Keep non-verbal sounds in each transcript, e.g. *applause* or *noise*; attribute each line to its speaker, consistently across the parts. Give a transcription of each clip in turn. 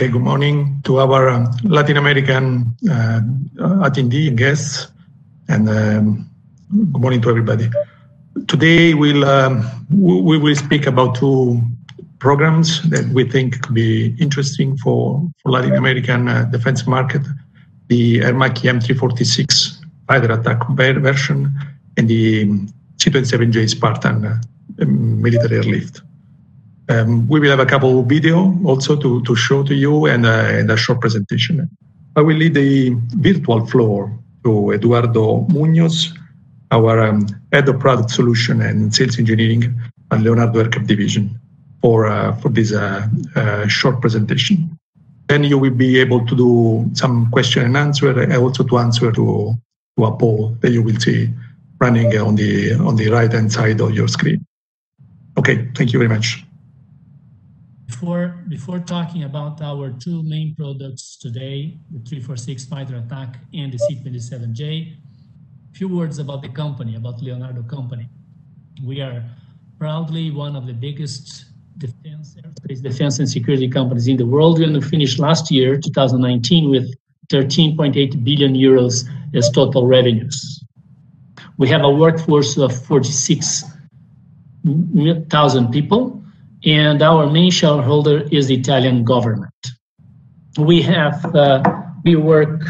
Speaker 1: Okay, good morning to our um, Latin American uh, attendee guests, and um, good morning to everybody. Today we'll um, we will speak about two programs that we think could be interesting for, for Latin American uh, defense market: the Macchi M346 fighter attack version and the C-27J Spartan uh, military airlift. Um, we will have a couple of video also to, to show to you and, uh, and a short presentation. I will lead the virtual floor to Eduardo Munhos, our um, head of product solution and sales engineering at Leonardo Aircraft Division for, uh, for this uh, uh, short presentation. Then you will be able to do some question and answer and also to answer to, to a poll that you will see running on the, on the right hand side of your screen. Okay, thank you very much.
Speaker 2: Before, before talking about our two main products today, the 346 fighter attack and the C-27J, a few words about the company, about Leonardo Company. We are proudly one of the biggest defense, aerospace defense and security companies in the world. We finished last year, 2019, with 13.8 billion euros as total revenues. We have a workforce of 46,000 people and our main shareholder is the Italian government. We have uh, we work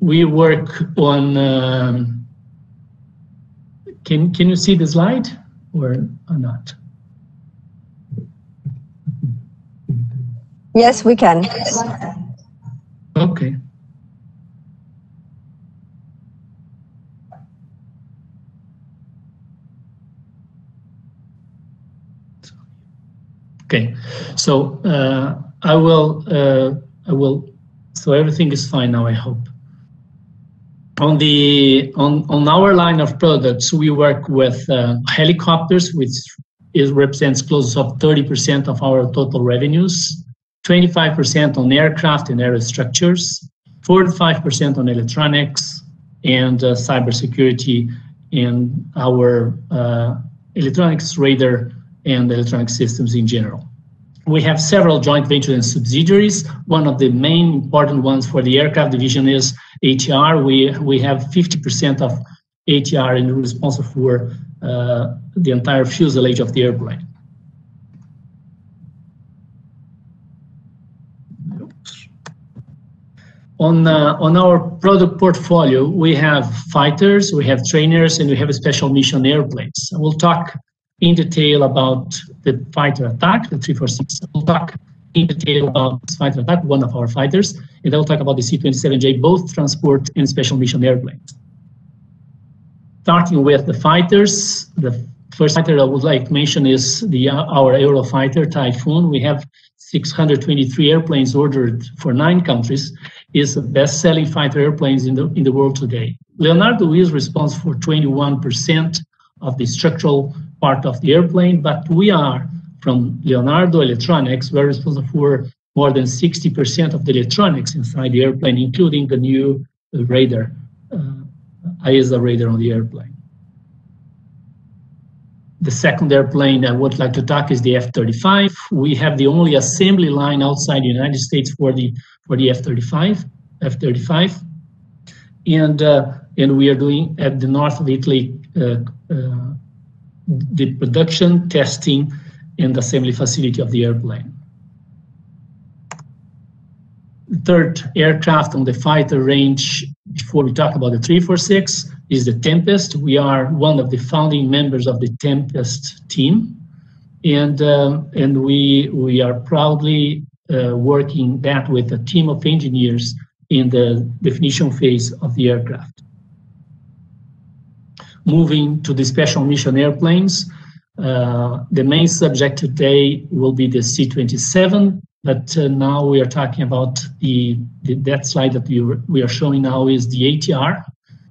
Speaker 2: we work on. Um, can can you see the slide or, or not?
Speaker 3: Yes, we can.
Speaker 2: Okay. Okay, so uh, I will, uh, I will, so everything is fine now, I hope. On the, on, on our line of products, we work with uh, helicopters, which is, represents close of 30% of our total revenues, 25% on aircraft and aerostructures, 45% on electronics and uh, cybersecurity in our uh, electronics radar and electronic systems in general. We have several joint ventures and subsidiaries. One of the main important ones for the aircraft division is ATR. We, we have 50% of ATR and responsible for uh, the entire fuselage of the airplane. On, uh, on our product portfolio, we have fighters, we have trainers, and we have special mission airplanes. And we'll talk in detail about the fighter attack, the 346. We'll talk in detail about fighter attack, one of our fighters, and I'll talk about the C-27J, both transport and special mission airplanes. Starting with the fighters, the first fighter I would like to mention is the our Eurofighter Typhoon. We have 623 airplanes ordered for nine countries. Is the best-selling fighter airplanes in the in the world today. Leonardo is responsible for 21% of the structural part of the airplane, but we are from Leonardo Electronics, we're responsible for more than 60% of the electronics inside the airplane, including the new radar, uh, AESA radar on the airplane. The second airplane I would like to talk is the F-35. We have the only assembly line outside the United States for the for the F-35, F-35, and uh, and we are doing at the north of Italy uh the production, testing, and assembly facility of the airplane. The third aircraft on the fighter range, before we talk about the 346, is the Tempest. We are one of the founding members of the Tempest team, and um, and we we are proudly uh, working that with a team of engineers in the definition phase of the aircraft moving to the special mission airplanes. Uh, the main subject today will be the C-27, but uh, now we are talking about the, the that slide that you, we are showing now is the ATR.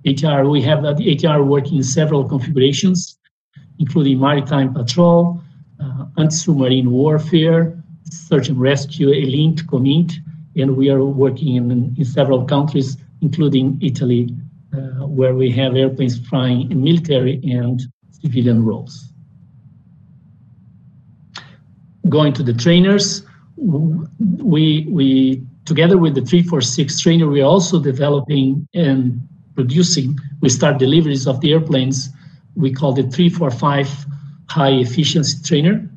Speaker 2: ATR, we have uh, the ATR working in several configurations, including maritime patrol, uh, anti-submarine warfare, search and rescue, ELINT, COMINT, and we are working in, in several countries, including Italy, Uh, where we have airplanes flying in military and civilian roles. going to the trainers, we, we together with the 346 trainer, we are also developing and producing, we start deliveries of the airplanes. We call the 345 high efficiency trainer.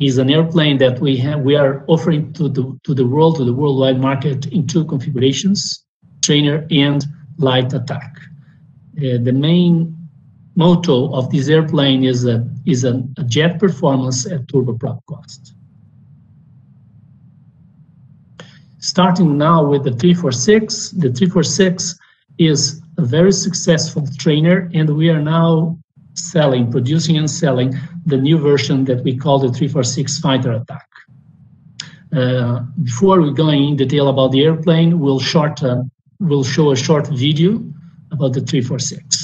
Speaker 2: Is an airplane that we have we are offering to the to the world to the worldwide market in two configurations, trainer and light attack. Uh, the main motto of this airplane is a is a, a jet performance at turboprop cost. Starting now with the 346, the 346 is a very successful trainer, and we are now selling, producing and selling the new version that we call the 346 fighter attack. Uh, before we go in detail about the airplane, we'll short we'll show a short video about the 346.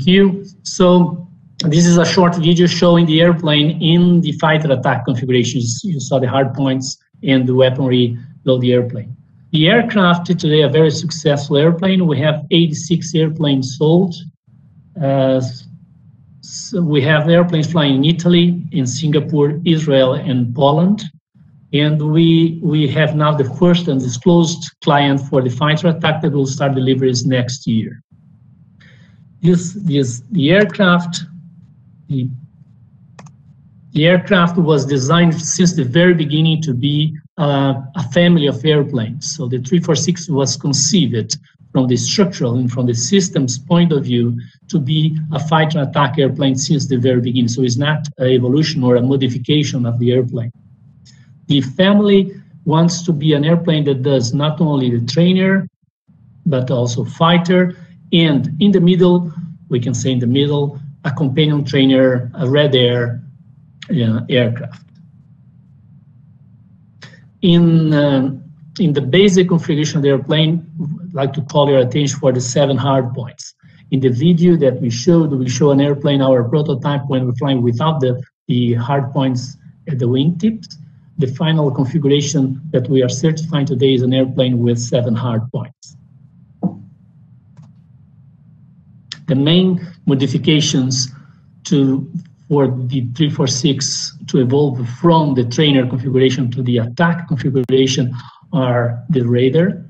Speaker 2: Thank you. So this is a short video showing the airplane in the fighter attack configurations. You saw the hard points and the weaponry below the airplane. The aircraft today a very successful airplane. We have 86 airplanes sold. Uh, so we have airplanes flying in Italy, in Singapore, Israel, and Poland. And we, we have now the first undisclosed client for the fighter attack that will start deliveries next year. This, the aircraft, the, the aircraft was designed since the very beginning to be uh, a family of airplanes. So the 346 was conceived from the structural and from the systems point of view to be a fighter attack airplane since the very beginning. So it's not an evolution or a modification of the airplane. The family wants to be an airplane that does not only the trainer, but also fighter. And in the middle, we can say in the middle, a companion trainer, a red air uh, aircraft. In, uh, in the basic configuration of the airplane, I'd like to call your attention for the seven hard points. In the video that we showed, we show an airplane, our prototype, when we're flying without the, the hard points at the wingtips. The final configuration that we are certifying today is an airplane with seven hard points. The main modifications to for the 346 to evolve from the trainer configuration to the attack configuration are the radar,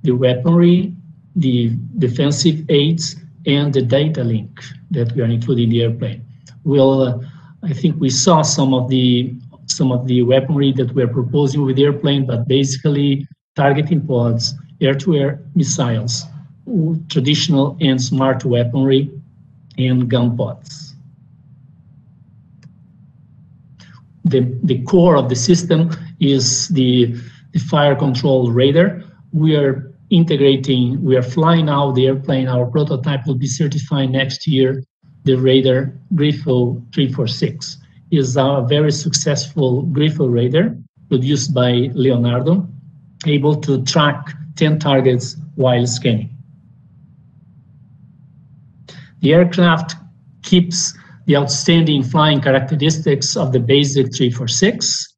Speaker 2: the weaponry, the defensive aids, and the data link that we are including in the airplane. Well, uh, I think we saw some of the some of the weaponry that we're proposing with the airplane, but basically targeting pods, air-to-air missiles, traditional and smart weaponry, and gun pods. The, the core of the system is the, the fire control radar. We are integrating, we are flying out the airplane. Our prototype will be certified next year. The radar Grifo 346 is a very successful Grifo radar produced by Leonardo, able to track 10 targets while scanning. The aircraft keeps the outstanding flying characteristics of the basic 346,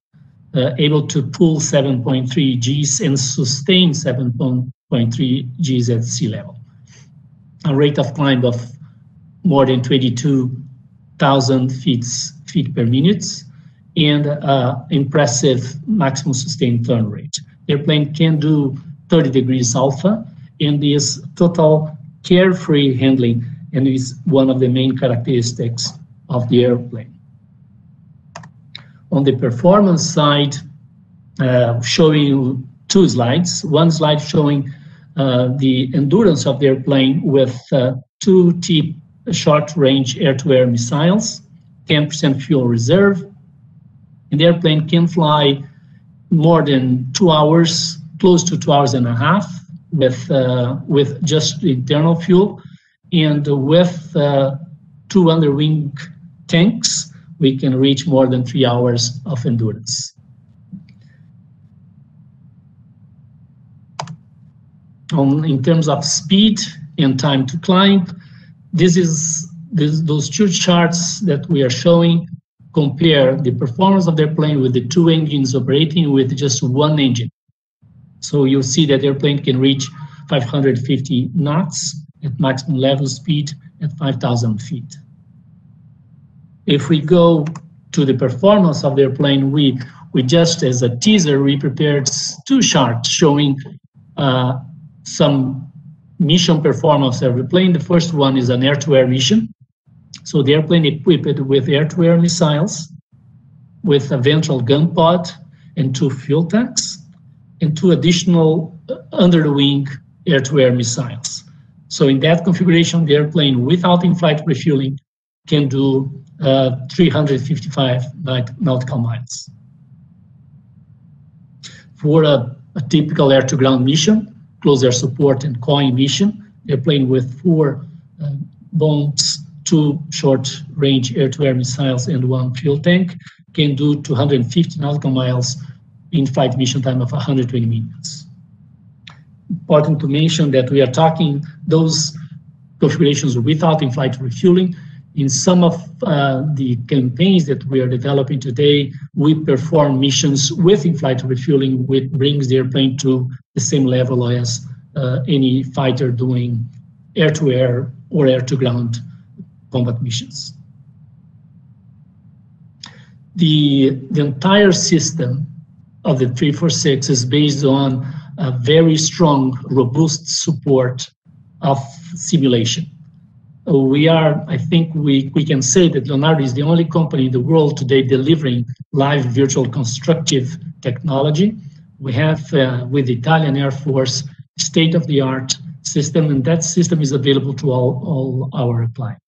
Speaker 2: uh, able to pull 7.3 Gs and sustain 7.3 Gs at sea level. A rate of climb of more than 22,000 feet, feet per minute and uh, impressive maximum sustained turn rate. The airplane can do 30 degrees alpha and is total carefree handling and is one of the main characteristics of the airplane. On the performance side, uh, showing two slides. One slide showing uh, the endurance of the airplane with uh, two T short-range air-to-air missiles, 10% fuel reserve. And the airplane can fly more than two hours, close to two hours and a half, with uh, with just internal fuel, and with uh, two underwing tanks, we can reach more than three hours of endurance. On, in terms of speed and time to climb, this is this, those two charts that we are showing compare the performance of the airplane with the two engines operating with just one engine. So you'll see that airplane can reach 550 knots at maximum level speed at 5,000 feet. If we go to the performance of the airplane, we, we just as a teaser, we prepared two charts showing uh, some mission performance of the plane. The first one is an air-to-air mission. So the airplane equipped with air-to-air missiles, with a ventral gun pod and two fuel tanks, and two additional uh, under the wing air-to-air missiles. So in that configuration, the airplane without in-flight refueling can do uh, 355 nautical miles. For a, a typical air-to-ground mission, close air support and coin mission, the airplane with four uh, bombs, two short-range air-to-air missiles, and one fuel tank can do 250 nautical miles in flight mission time of 120 minutes important to mention that we are talking those configurations without in-flight refueling. In some of uh, the campaigns that we are developing today, we perform missions with in-flight refueling, which brings the airplane to the same level as uh, any fighter doing air-to-air or air-to-ground combat missions. The, the entire system of the 346 is based on a very strong, robust support of simulation. We are, I think we, we can say that Leonardo is the only company in the world today delivering live virtual constructive technology. We have uh, with the Italian Air Force state-of-the-art system, and that system is available to all, all our clients.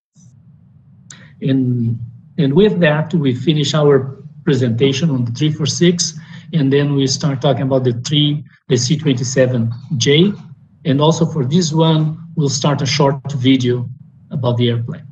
Speaker 2: And, and with that, we finish our presentation on the 346, and then we start talking about the three the C27J. And also for this one, we'll start a short video about the airplane.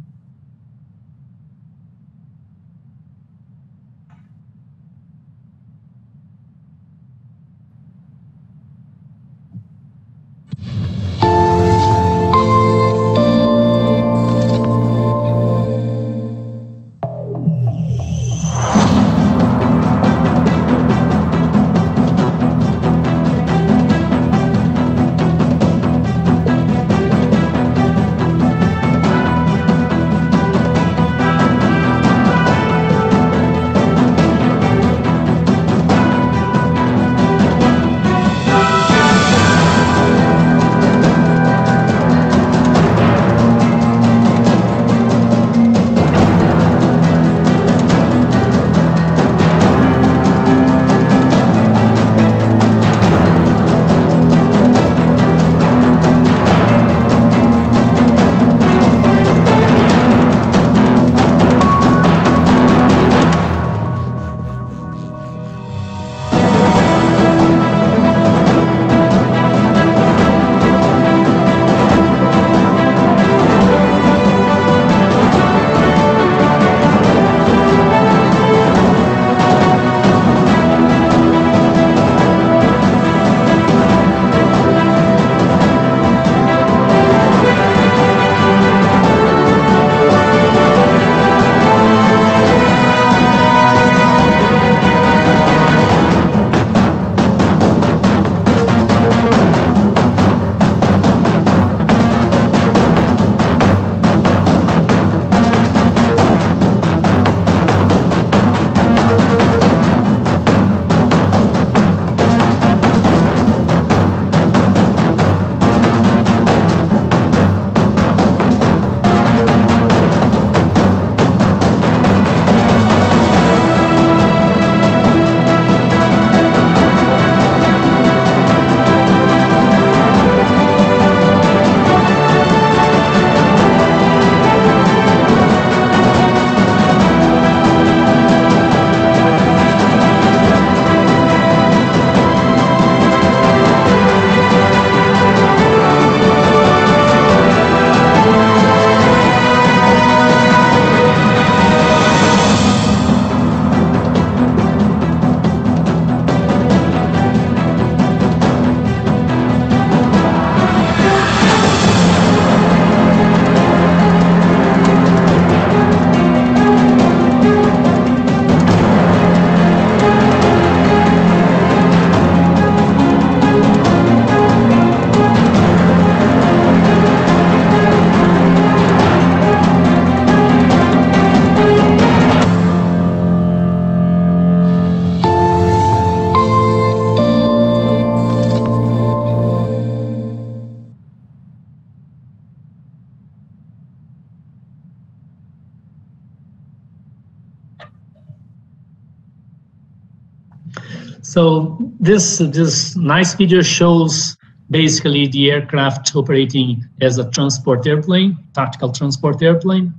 Speaker 2: This this nice video shows basically the aircraft operating as a transport airplane, tactical transport airplane,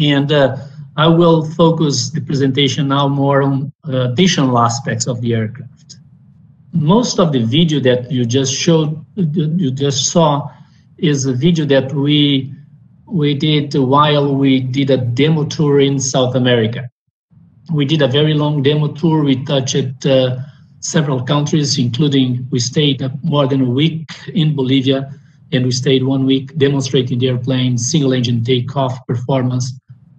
Speaker 2: and uh, I will focus the presentation now more on uh, additional aspects of the aircraft. Most of the video that you just showed, you just saw, is a video that we we did while we did a demo tour in South America. We did a very long demo tour. We touched uh, several countries, including we stayed more than a week in Bolivia, and we stayed one week demonstrating the airplane single engine takeoff performance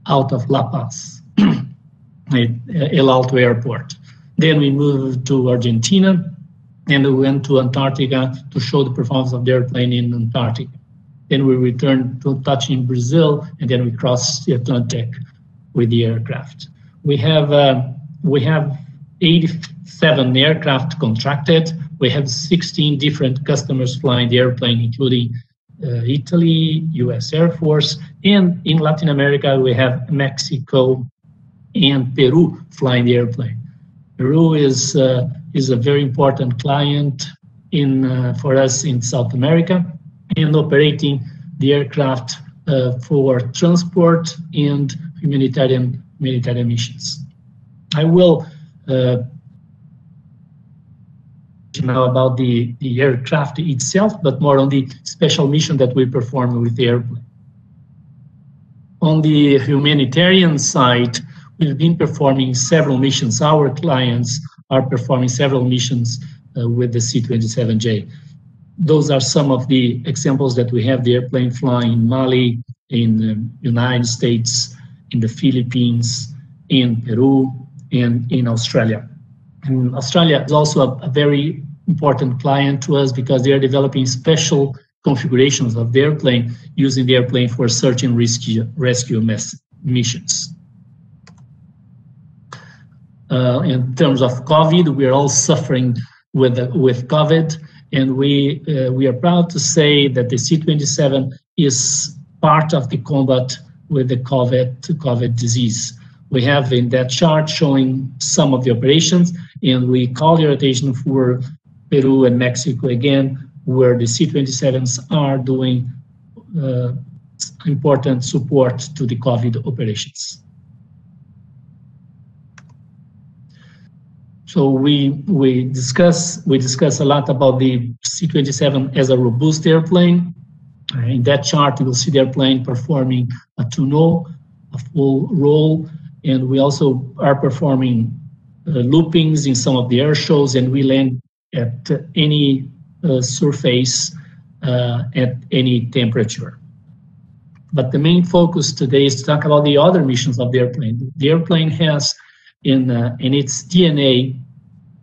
Speaker 2: out of La Paz, *clears throat* El Alto Airport. Then we moved to Argentina, and we went to Antarctica to show the performance of the airplane in Antarctica. Then we returned to touch in Brazil, and then we crossed the Atlantic with the aircraft. We have uh, we have 87 aircraft contracted. We have 16 different customers flying the airplane, including uh, Italy, U.S. Air Force, and in Latin America we have Mexico and Peru flying the airplane. Peru is uh, is a very important client in uh, for us in South America and operating the aircraft uh, for transport and humanitarian humanitarian missions. I will uh, now about the, the aircraft itself, but more on the special mission that we perform with the airplane. On the humanitarian side, we've been performing several missions. Our clients are performing several missions uh, with the C-27J those are some of the examples that we have the airplane flying in Mali, in the United States, in the Philippines, in Peru, and in Australia. And Australia is also a, a very important client to us because they are developing special configurations of the airplane using the airplane for search and rescue, rescue missions. Uh, in terms of COVID, we are all suffering with, with COVID and we uh, we are proud to say that the C27 is part of the combat with the COVID COVID disease. We have in that chart showing some of the operations, and we call your attention for Peru and Mexico again, where the C27s are doing uh, important support to the COVID operations. So we we discuss we discuss a lot about the C-27 as a robust airplane. Uh, in that chart, you will see the airplane performing a tunnel, a full roll, and we also are performing uh, loopings in some of the air shows, and we land at any uh, surface uh, at any temperature. But the main focus today is to talk about the other missions of the airplane. The airplane has in, uh, in its DNA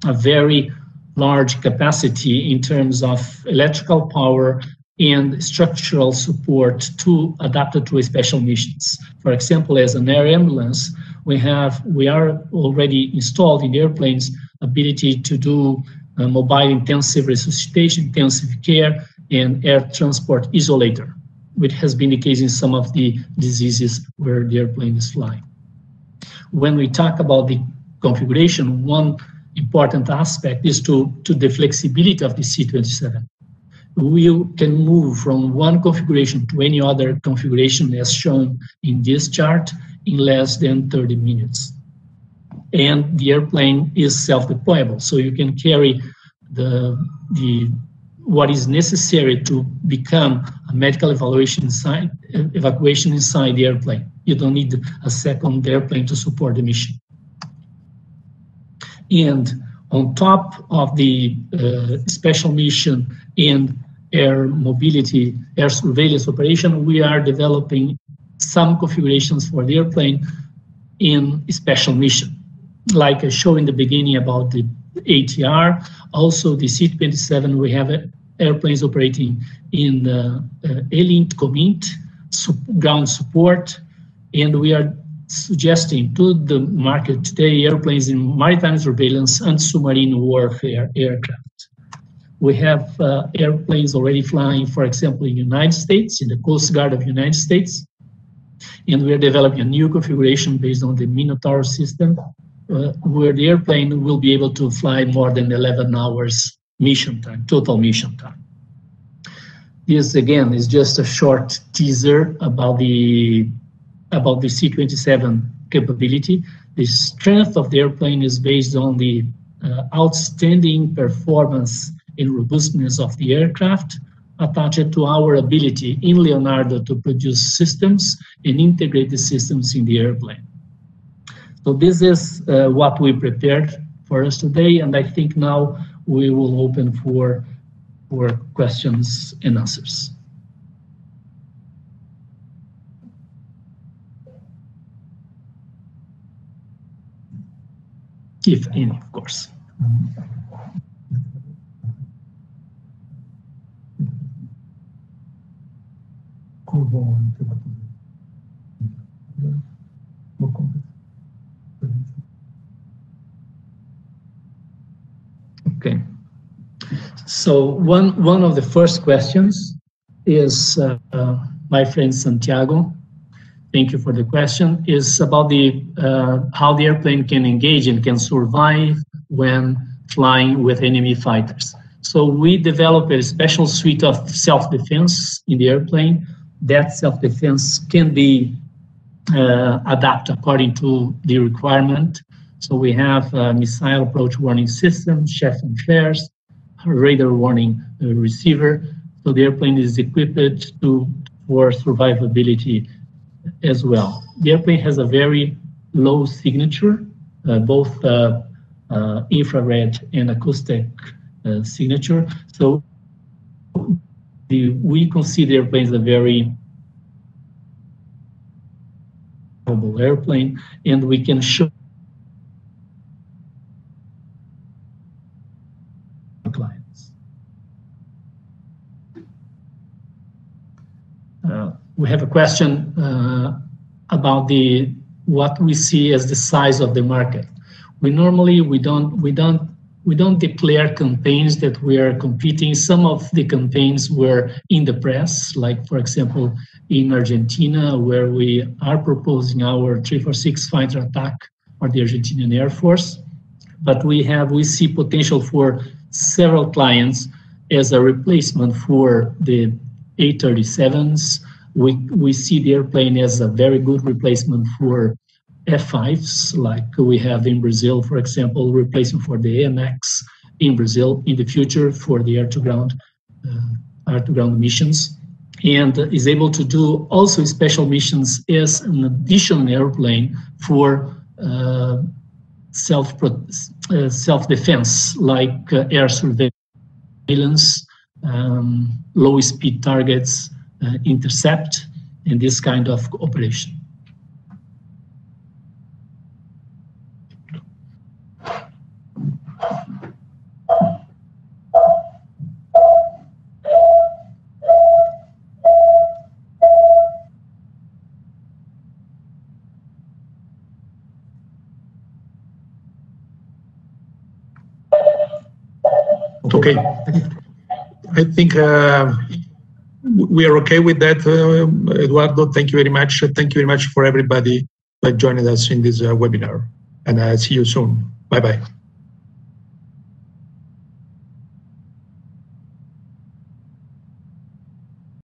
Speaker 2: a very large capacity in terms of electrical power and structural support to adapted to special missions. For example, as an air ambulance, we have we are already installed in the airplanes ability to do uh, mobile intensive resuscitation, intensive care, and air transport isolator, which has been the case in some of the diseases where the airplane is flying. When we talk about the configuration, one important aspect is to, to the flexibility of the C27. We can move from one configuration to any other configuration as shown in this chart in less than 30 minutes. And the airplane is self-deployable, so you can carry the, the what is necessary to become a medical evaluation inside, evacuation inside the airplane. You don't need a second airplane to support the mission. And on top of the uh, special mission and air mobility, air surveillance operation, we are developing some configurations for the airplane in special mission. Like I showed in the beginning about the ATR, also the C-27, we have airplanes operating in the uh, ELINT, ground support, and we are suggesting to the market today airplanes in maritime surveillance and submarine warfare aircraft. We have uh, airplanes already flying, for example, in the United States, in the Coast Guard of United States, and we are developing a new configuration based on the Minotaur system uh, where the airplane will be able to fly more than 11 hours mission time, total mission time. This again is just a short teaser about the about the C-27 capability. The strength of the airplane is based on the uh, outstanding performance and robustness of the aircraft attached to our ability in Leonardo to produce systems and integrate the systems in the airplane. So this is uh, what we prepared for us today, and I think now we will open for, for questions and answers. If any, of course. Okay. So one one of the first questions is uh, uh, my friend Santiago. Thank you for the question. Is about the uh, how the airplane can engage and can survive when flying with enemy fighters. So we developed a special suite of self-defense in the airplane. That self-defense can be uh, adapted according to the requirement. So we have missile approach warning system, chaff and flares, radar warning uh, receiver. So the airplane is equipped to for survivability as well. The airplane has a very low signature, uh, both uh, infrared and acoustic signature. So the, we consider airplanes a very mobile airplane, and we can show clients. Uh, we have a question uh, about the what we see as the size of the market. We normally we don't we don't we don't declare campaigns that we are competing. Some of the campaigns were in the press, like for example in Argentina, where we are proposing our 346 fighter attack for the Argentinian Air Force. But we have we see potential for several clients as a replacement for the A37s. We we see the airplane as a very good replacement for F5s, like we have in Brazil, for example, replacing for the AMX in Brazil in the future for the air-to-ground uh, air-to-ground missions, and is able to do also special missions as an additional airplane for uh, self uh, self defense, like uh, air surveillance, um, low speed targets, uh, intercept, and this kind of operation.
Speaker 1: Okay. I think uh, we are okay with that, uh, Eduardo. Thank you very much. Thank you very much for everybody that joining us in this uh, webinar. And uh, see you soon. Bye-bye.